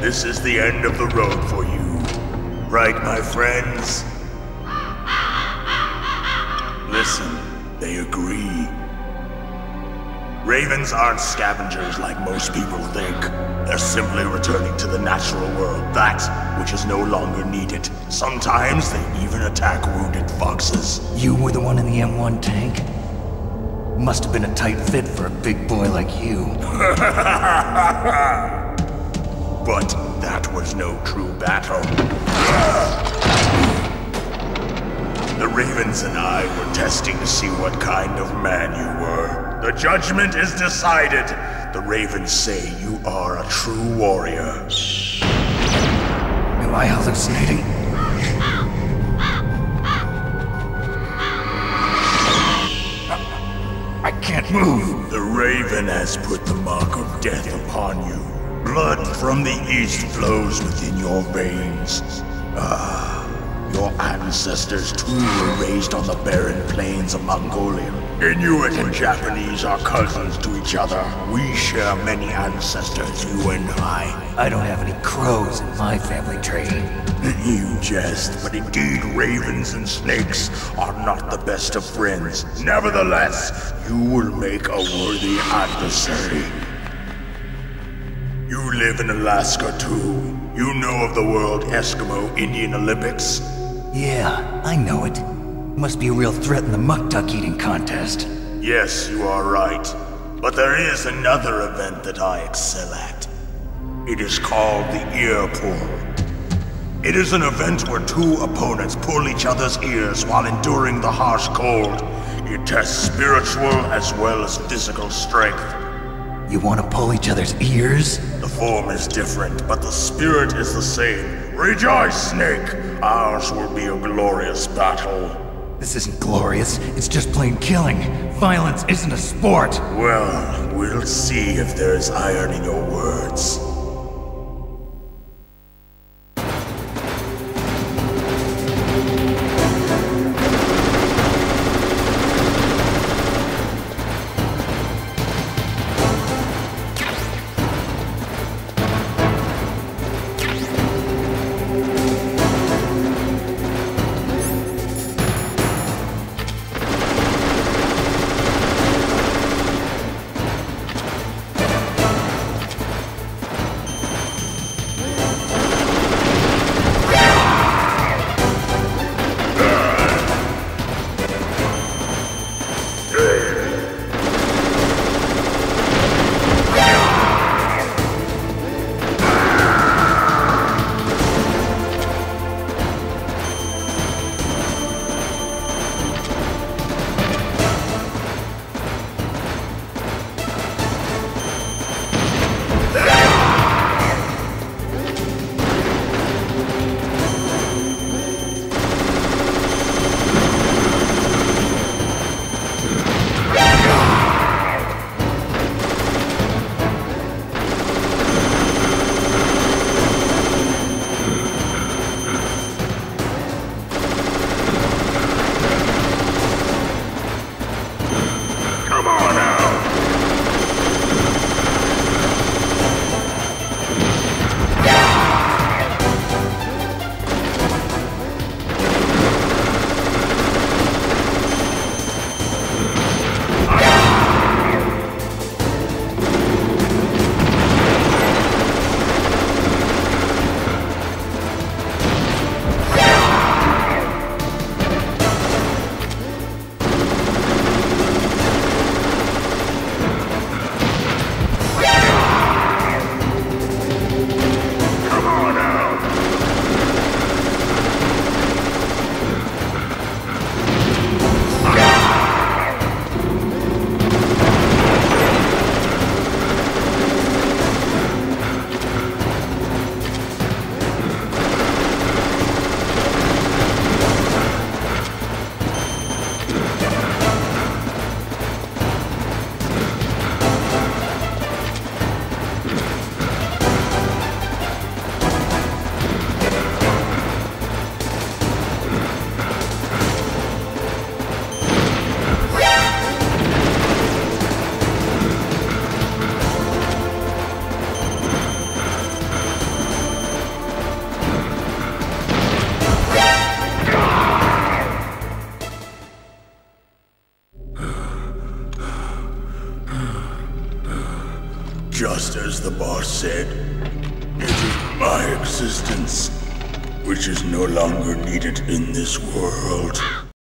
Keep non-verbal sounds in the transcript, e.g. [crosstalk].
this is the end of the road for you. Right, my friends? Listen, they agree. Ravens aren't scavengers like most people think. They're simply returning to the natural world, that which is no longer needed. Sometimes they even attack wounded foxes. You were the one in the M1 tank? Must have been a tight fit for a big boy like you. [laughs] but that was no true battle. The Ravens and I were testing to see what kind of man you were. The judgment is decided. The Ravens say you are a true warrior. Am I hallucinating? I can't move. The Raven has put the mark of death upon you. Blood from the east flows within your veins. Ah, your ancestors too were raised on the barren plains of Mongolia. Inuit and Japanese are cousins to each other. We share many ancestors, you and I. I don't have any crows in my family tree. you jest, but indeed ravens and snakes are not the best of friends. Nevertheless, you will make a worthy adversary. You live in Alaska too. You know of the World Eskimo Indian Olympics? Yeah, I know it. Must be a real threat in the muktuk eating contest. Yes, you are right. But there is another event that I excel at. It is called the ear pull. It is an event where two opponents pull each other's ears while enduring the harsh cold. It tests spiritual as well as physical strength. You want to pull each other's ears? The form is different, but the spirit is the same. Rejoice, Snake! Ours will be a glorious battle. This isn't glorious, it's just plain killing. Violence isn't a sport. Well, we'll see if there's iron in your words. As the boss said, it is my existence which is no longer needed in this world.